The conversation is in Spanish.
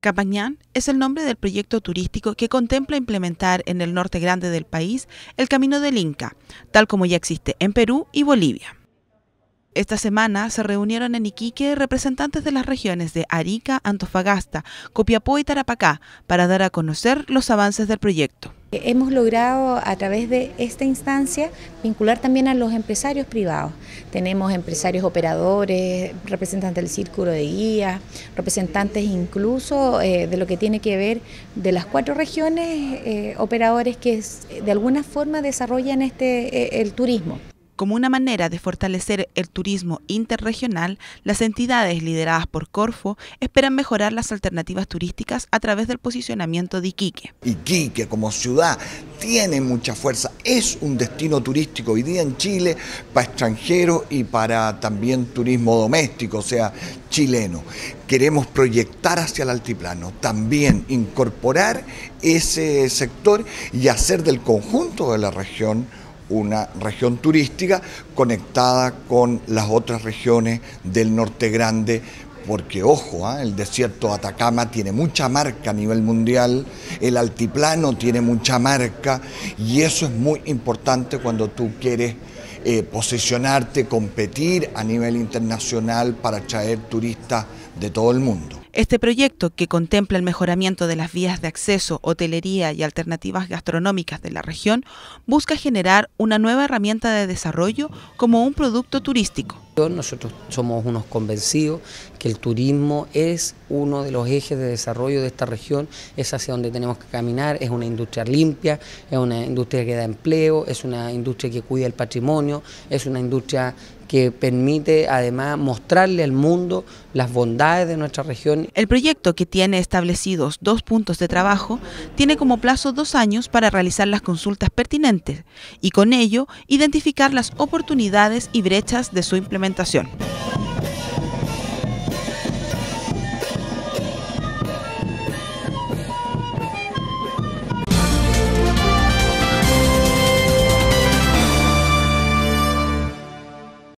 Capañán es el nombre del proyecto turístico que contempla implementar en el norte grande del país el Camino del Inca, tal como ya existe en Perú y Bolivia. Esta semana se reunieron en Iquique representantes de las regiones de Arica, Antofagasta, Copiapó y Tarapacá para dar a conocer los avances del proyecto. Hemos logrado a través de esta instancia vincular también a los empresarios privados. Tenemos empresarios operadores, representantes del círculo de guías, representantes incluso eh, de lo que tiene que ver de las cuatro regiones, eh, operadores que de alguna forma desarrollan este, eh, el turismo. Como una manera de fortalecer el turismo interregional, las entidades lideradas por Corfo esperan mejorar las alternativas turísticas a través del posicionamiento de Iquique. Iquique como ciudad tiene mucha fuerza, es un destino turístico hoy día en Chile para extranjeros y para también turismo doméstico, o sea, chileno. Queremos proyectar hacia el altiplano, también incorporar ese sector y hacer del conjunto de la región una región turística conectada con las otras regiones del norte grande, porque ojo, ¿ah? el desierto de Atacama tiene mucha marca a nivel mundial, el altiplano tiene mucha marca y eso es muy importante cuando tú quieres eh, posicionarte, competir a nivel internacional para atraer turistas de todo el mundo. Este proyecto, que contempla el mejoramiento de las vías de acceso, hotelería y alternativas gastronómicas de la región, busca generar una nueva herramienta de desarrollo como un producto turístico. Nosotros somos unos convencidos que el turismo es uno de los ejes de desarrollo de esta región, es hacia donde tenemos que caminar, es una industria limpia, es una industria que da empleo, es una industria que cuida el patrimonio, es una industria que permite además mostrarle al mundo las bondades de nuestra región. El proyecto, que tiene establecidos dos puntos de trabajo, tiene como plazo dos años para realizar las consultas pertinentes y con ello identificar las oportunidades y brechas de su implementación alimentación.